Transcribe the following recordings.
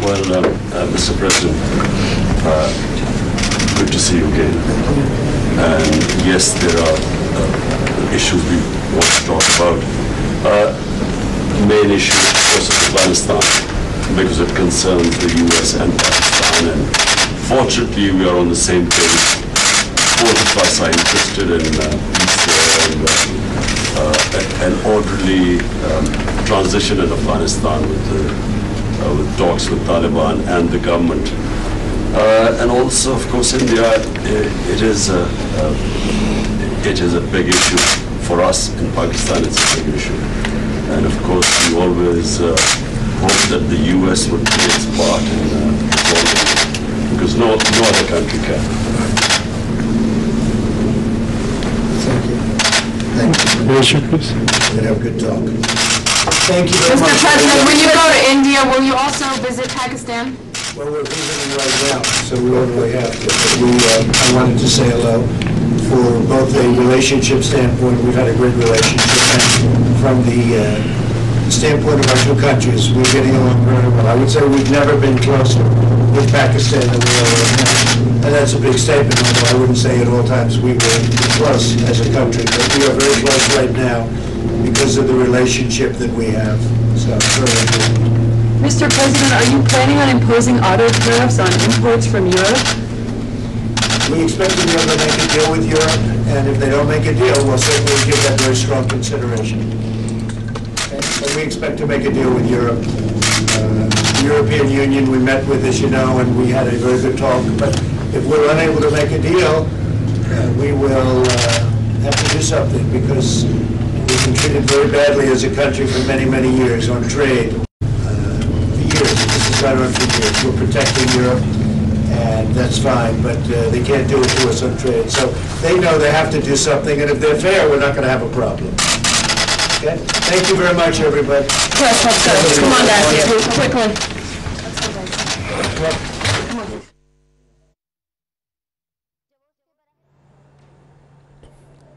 Well, um, uh, Mr. President, uh, good to see you again. And yes, there are uh, issues we want to talk about. Uh, the main issue, of course, is Afghanistan, because it concerns the U.S. and Pakistan. And fortunately, we are on the same page. Both of us are interested in uh, peace and uh, uh, an orderly um, transition in Afghanistan with the uh, with talks with Taliban and the government. Uh, and also, of course, India, i- it is a, uh, it is a big issue for us in Pakistan. It's a big issue, and of course, we always uh, hope that the U.S. would play its part in uh, resolving it, because no no other country can. Thank you. Thank you. Leadership, please. We'd have a good talk. Thank you very Mr. much. President, when you go to India, will you also visit Pakistan? Well, we're visiting right now, so we don't really have to. But We, uh, I wanted to say hello. For both a relationship standpoint, we've had a great relationship, and from the uh, standpoint of our two countries, we're getting along very well. I would say we've never been closer with Pakistan than we are right now. And that's a big statement, although I wouldn't say at all times we were close as a country, but we are very close right now because of the relationship that we have. So. Mr. President, are you planning on imposing auto tariffs on imports from Europe? We expect to be able to make a deal with Europe, and if they don't make a deal, we'll certainly give that very strong consideration. Okay? We expect to make a deal with Europe. Uh, The European Union, we met with, as you know, and we had a very good talk, but if we're unable to make a deal, uh, we will uh, have to do something, because we've been treated very badly as a country for many, many years on trade. Uh, For years, this has gone on for years. We're protecting Europe, and that's fine, but uh, they can't do it to us on trade. So they know they have to do something, and if they're fair, we're not going to have a problem. Okay? Thank you very much, everybody. Yes, let's go. Come on, guys, quickly.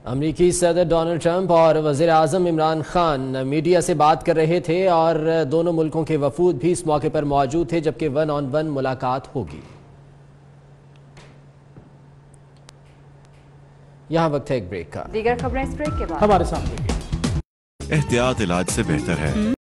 امریکی صدر Donald Trump اور وزیر اعظم Imran Khan media سے بات کر رہے تھے اور دونوں ملکوں کے وفود بھی اس موقع پر موجود تھے جبکہ ون آن ون ملاقات ہوگی۔ یہاں وقت ہے ایک بریک کا۔ دیگر خبریں اس بریک کے بعد۔ ہمارے سامنے۔ احتیاط علاج سے بہتر ہے۔